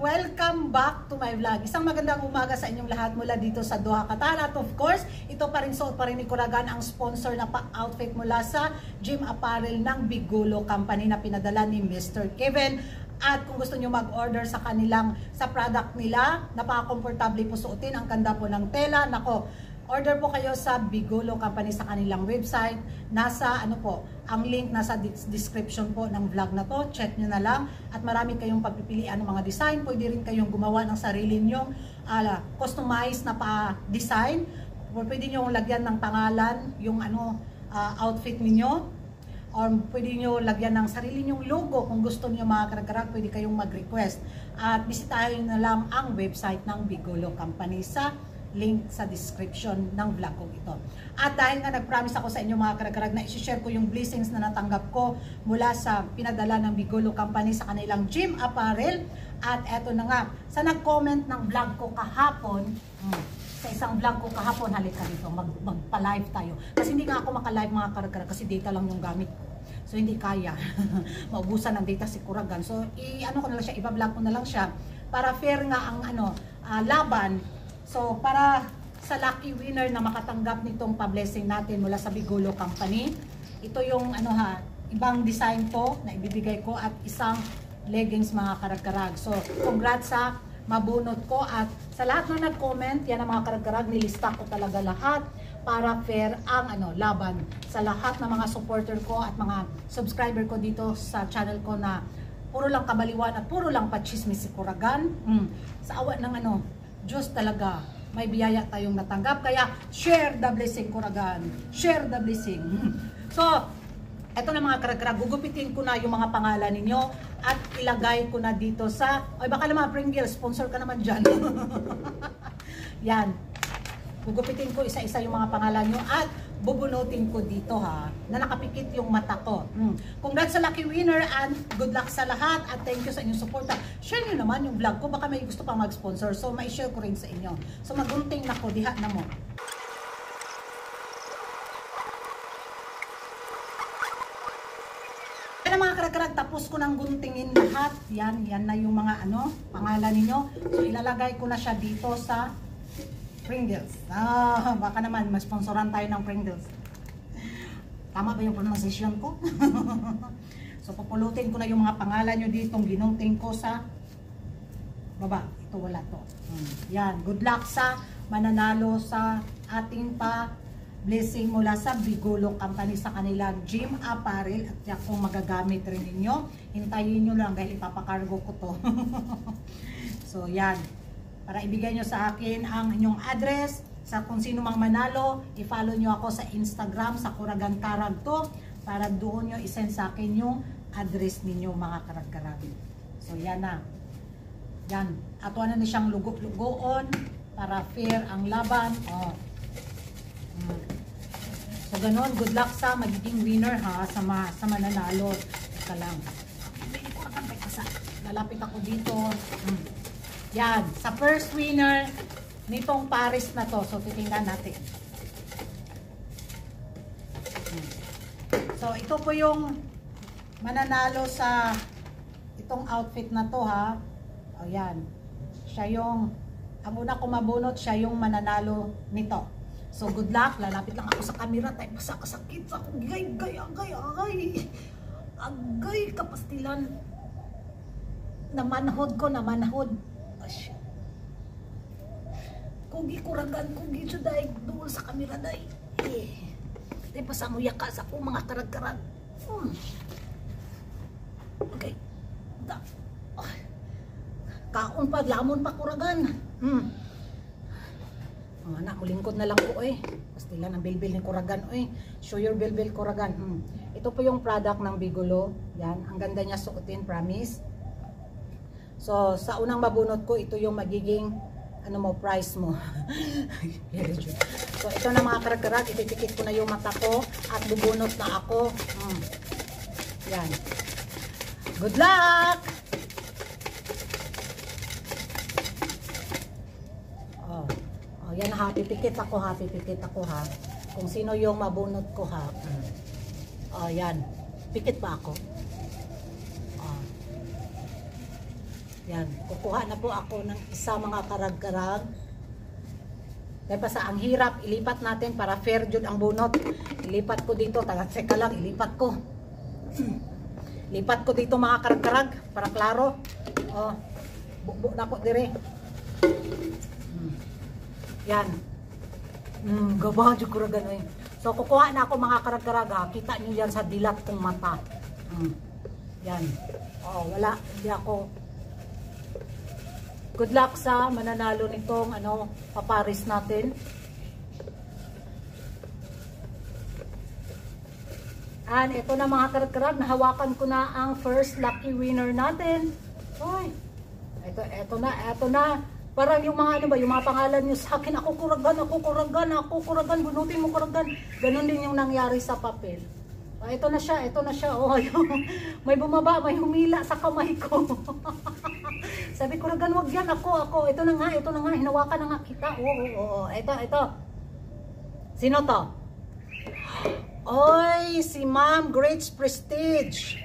Welcome back to my vlog. Isang magandang umaga sa inyong lahat mula dito sa Doha, Qatar. At of course, ito pa rin suot pa rin ni Kuragan ang sponsor na pa-outfit mula sa gym apparel ng Bigulo Company na pinadala ni Mr. Kevin. At kung gusto nyo mag-order sa kanilang, sa product nila, napaka-comfortable po suotin. Ang ganda po ng tela. Nako, Order po kayo sa Bigulo Company sa kanilang website. Nasa ano po, ang link nasa description po ng vlog na to. Check nyo na lang. At marami kayong pagpipilian ng mga design. Pwede rin kayong gumawa ng sarili nyong uh, customized na pa-design. Pwede nyo lagyan ng pangalan, yung ano, uh, outfit niyo or pwede nyo lagyan ng sarili nyong logo kung gusto niyo mga karagkarag, pwede kayong mag-request. At bisitahin na lang ang website ng Bigolo Company sa link sa description ng vlog ko ito. At dahil nga nag-promise ako sa inyo mga karagarag na isi-share ko yung blessings na natanggap ko mula sa pinadala ng Bigolo Company sa kanilang gym apparel. At eto na nga, sa nag-comment ng vlog ko kahapon, hmm, sa isang vlog ko kahapon, halika dito, mag, magpa-live tayo. Kasi hindi nga ako maka-live mga karagarag kasi data lang yung gamit ko. So hindi kaya. Maubusan ng data si Kuragan. So i-ano ko na lang siya, iba-vlog ko na lang siya para fair nga ang ano, uh, laban So, para sa lucky winner na makatanggap nitong pa-blessing natin mula sa Bigulo Company, ito yung ano ha, ibang design to na ibibigay ko at isang leggings mga karag-karag. So, congrats sa mabunot ko at sa lahat na nag-comment, yan ang mga karag-karag, nilista ko talaga lahat para fair ang ano laban sa lahat ng mga supporter ko at mga subscriber ko dito sa channel ko na puro lang kabaliwan at puro lang pachismis si Kuragan. Hmm. Sa awa ng ano, Diyos talaga, may biyaya tayong natanggap. Kaya, share the blessing, Kuragan. Share the blessing. so, eto na mga karag gugupitin ko na yung mga pangalan ninyo at ilagay ko na dito sa, ay baka naman Pringles, sponsor ka naman dyan. Yan. Gugupitin ko isa-isa yung mga pangalan nyo at bubunutin ko dito ha, na nakapikit yung mata ko. Mm. Congrats sa lucky winner and good luck sa lahat at thank you sa inyong suporta. Share nyo naman yung vlog ko, baka may gusto pang mag-sponsor. So, may-share ko rin sa inyo. So, magunting na ko, diha na mo. Yan mga karag tapos ko nang guntingin lahat. Yan, yan na yung mga ano, pangalan ninyo. So, ilalagay ko na siya dito sa Pringles. Ah, baka naman ma-sponsoran tayo ng Pringles. Tama ba yung pronunciation ko? so pupulutin ko na yung mga pangalan nyo dito, ginunting ko sa baba. Ito wala to. Hmm. Yan, good luck sa mananalo sa ating pa blessing mula sa Bigolo Company sa kanilang gym apparel at kung magagamit rin ninyo. Hintayin nyo lang dahil ipapakargo ko to. so yan para ibigay nyo sa akin ang inyong address sa kung sino mang manalo i-follow nyo ako sa Instagram sa Kuragan Karag to para doon nyo isend sa akin yung address ninyo mga karag-karag. So yan na. Yan. Ato na ni siyang lugo-lugoon para fair ang laban. Oh. Hmm. so ganon good luck sa magiging winner ha sa, ma sa mananalo. Ika lang. Lalapit ako dito. Hmm. Yan, sa first winner nitong Paris na to. So, titingnan natin. So, ito po yung mananalo sa itong outfit na to ha. O, yan. Siya yung, ang una ko mabunot, siya yung mananalo nito. So, good luck. Lalapit lang ako sa camera. Tayo pa sa kasakit. Sa akong gay, gay, agay, agay. Agay, kapastilan. Namanhod ko, namanhod siya. Kung gikuragan, kung gisuday, doon sa kamera day. Eh, di pa sa mo yakas ako mga karag-karag. Hmm. Okay. Da. Oh. Kaon pa, lamon pa kuragan. Hmm. Oh, anak, mulingkod na lang ko eh. Pastila ng bilbil ni Kuragan. Oy, show your bilbil Kuragan. Hmm. Ito po yung product ng Bigolo. Yan, ang ganda niya suotin, promise. So, sa unang mabunot ko, ito yung magiging ano mo, price mo. so, ito na mga karag-karag, ititikit ko na yung mata ko at bubunot na ako. Hmm. Yan. Good luck! Oh. Oh, yan ha, pipikit ako ha, pipikit ako ha. Kung sino yung mabunot ko ha. Hmm. Oh, yan. Pikit pa ako. Yan, kukuha na po ako ng isa mga karag-karag. Pa sa ang hirap, ilipat natin para fair jud ang bunot. Ilipat ko dito, tagat seka lang, ilipat ko. Lipat ko dito mga karag-karag para klaro. Oh, bukbuk na ko dire. Hmm. Yan. Hmm, gaba jud ko ra ganoy. So kukuha na ako mga karag-karag ha. Kita niyo yan sa dilat kong mata. Hmm. Yan. Oh, wala hindi ako Good luck sa mananalo nitong ano, paparis natin. And ito na mga karag-karag, nahawakan ko na ang first lucky winner natin. Ay, ito, ito na, ito na. Parang yung mga ano ba, yung mga pangalan nyo sa akin, ako kuragan, ako kuragan, ako kuragan, bunutin mo kuragan. Ganon din yung nangyari sa papel. Ah, ito na siya, ito na siya. Oh, may bumaba, may humila sa kamay ko. Sabi ko, Ragan, wag yan. Ako, ako. Ito na nga, ito na nga. Hinawakan na nga kita. Oo, oo, oo. Ito, ito. Sino to? Oy, si Ma'am Grace Prestige.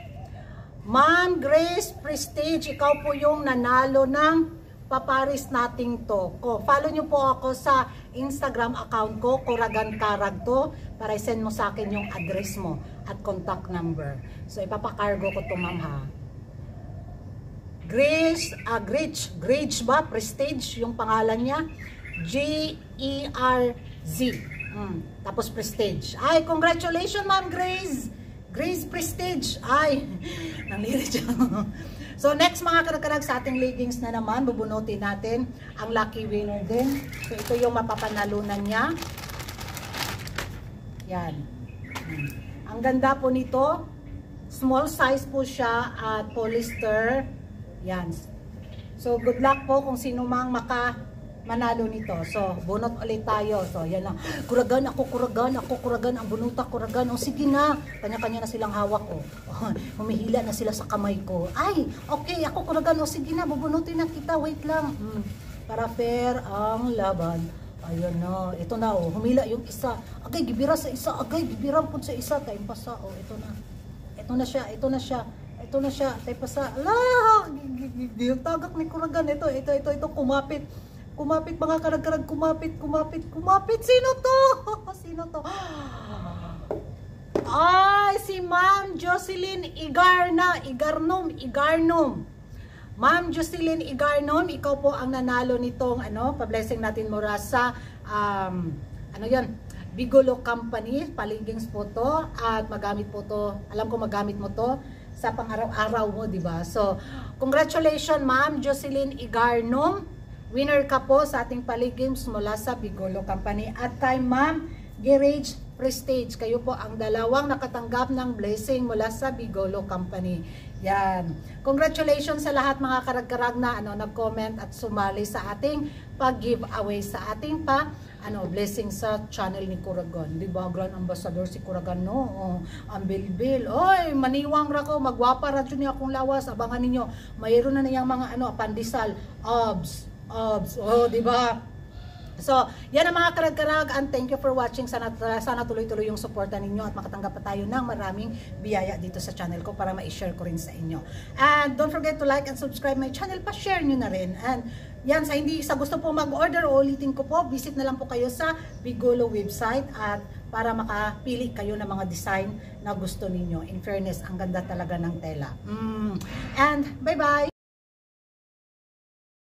Ma'am Grace Prestige, ikaw po yung nanalo ng paparis nating to. Ko, follow nyo po ako sa Instagram account ko, Kuragan Karag to, para send mo sa akin yung address mo at contact number. So, ipapakargo ko to ma'am ha. Grace, uh, Grace, Grace ba? Prestige, yung pangalan niya. G-E-R-Z. Mm, tapos Prestige. Ay, congratulations, Ma'am Grace. Grace Prestige. Ay, nanlirit siya. so, next mga karagkarag sa ating leggings na naman, bubunutin natin ang lucky winner din. So, ito yung mapapanalunan niya. Yan. Mm. Ang ganda po nito. Small size po siya at polyester yan. So, good luck po kung sino mang maka manalo nito. So, bunot ulit tayo. So, yan lang. Kuragan, ako kuragan, ako kuragan, ang bunuta kuragan. O, sige na. Kanya-kanya na silang hawak ko. Humihila na sila sa kamay ko. Ay, okay, ako kuragan. O, sige na, bubunutin na kita. Wait lang. Hmm. Para fair ang laban. Ayun na. Ito na, oh. Humila yung isa. Agay, gibira sa isa. Agay, gibira po sa isa. Time pa sa, oh. Ito na. Ito na siya. Ito na siya. Ito na siya. Tay pa sa, ala, yung tagak ni Kuragan. Ito, ito, ito, ito, kumapit. Kumapit, mga karag-karag, kumapit, kumapit, kumapit. Sino to? Sino to? Ay, si Ma'am Jocelyn Igarna, Igarnom, Igarnom. Ma'am Jocelyn Igarnom, ikaw po ang nanalo nitong ano, pa-blessing natin mura sa um, ano 'yon? Bigolo Company, paligings po to at magamit po to. Alam ko magamit mo to sa pang-araw-araw mo, di ba? So, congratulations Ma'am Jocelyn Igarnom. Winner ka po sa ating paligims mula sa Bigolo Company. At kay Ma'am Garage Prestige, kayo po ang dalawang nakatanggap ng blessing mula sa Bigolo Company. Yan. Congratulations sa lahat mga karag-karag na ano, nag-comment at sumali sa ating pag-giveaway sa ating pa ano, blessing sa channel ni Kuragan. Di ba? Grand Ambassador si Kuragan, no? Oh, ang bilbil. Oy, maniwang ra ko. Magwapa ra niya akong lawas. Abangan ninyo. Mayroon na niyang mga ano, pandesal. Obs. Obs. Oh, di ba? So, yan ang mga karag-karag and thank you for watching. Sana, sana tuloy-tuloy yung suporta ninyo at makatanggap pa tayo ng maraming biyaya dito sa channel ko para ma-share ko rin sa inyo. And don't forget to like and subscribe my channel. Pa-share nyo na rin. And yan, sa hindi sa gusto po mag-order, ulitin ko po, visit na lang po kayo sa Bigolo website at para makapili kayo ng mga design na gusto ninyo. In fairness, ang ganda talaga ng tela. Mm. And bye-bye!